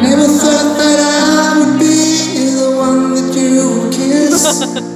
Never thought that I would be the one that you would kiss.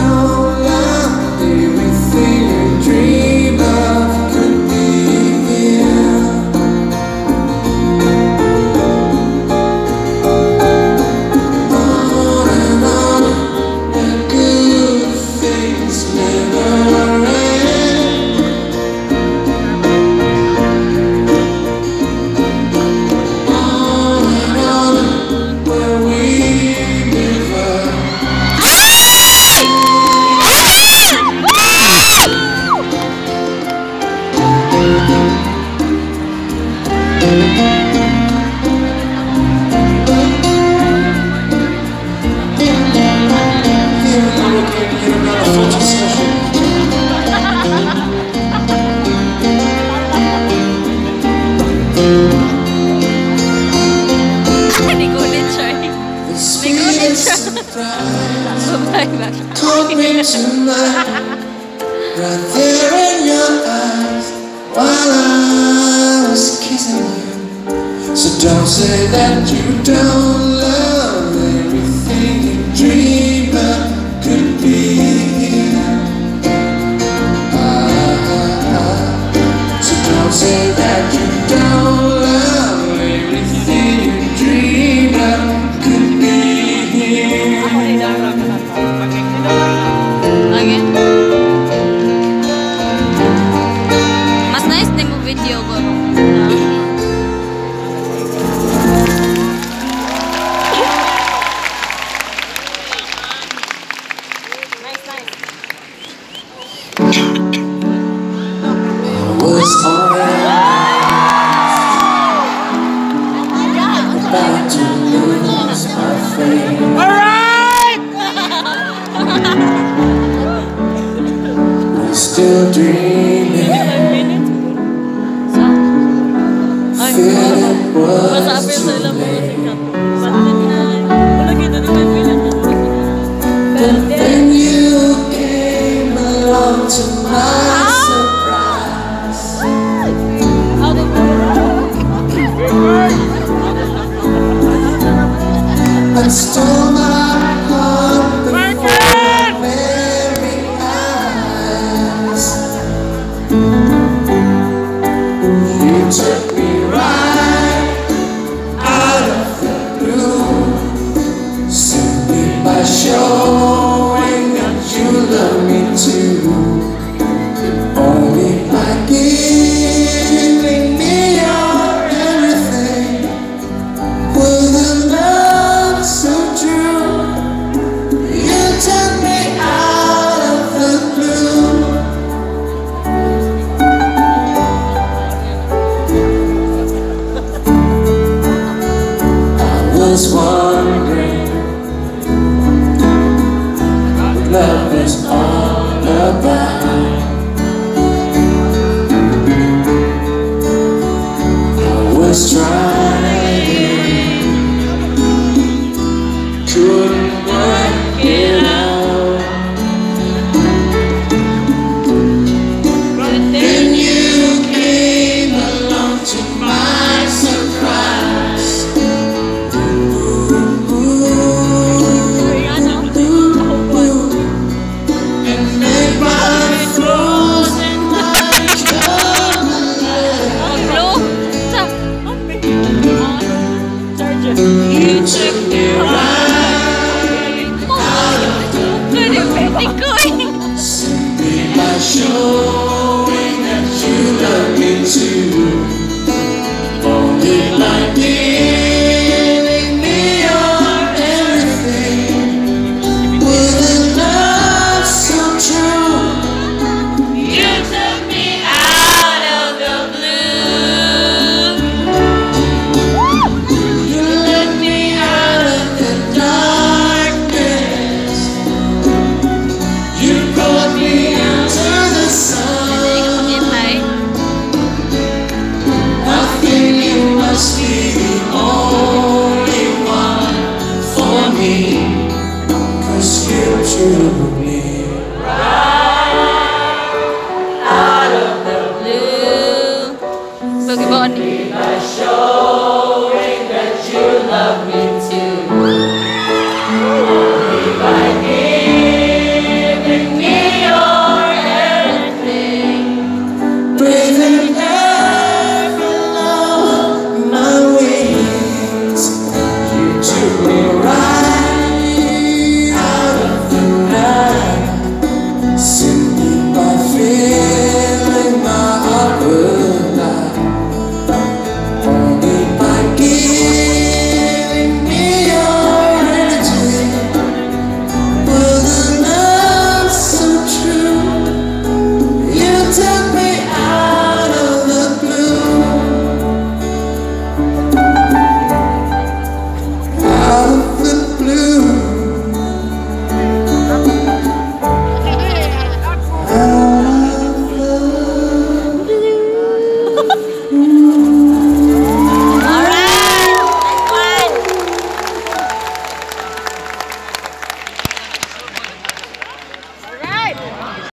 Me tonight, right there in your eyes, while I was kissing you. So don't say that you don't. what. love is all about.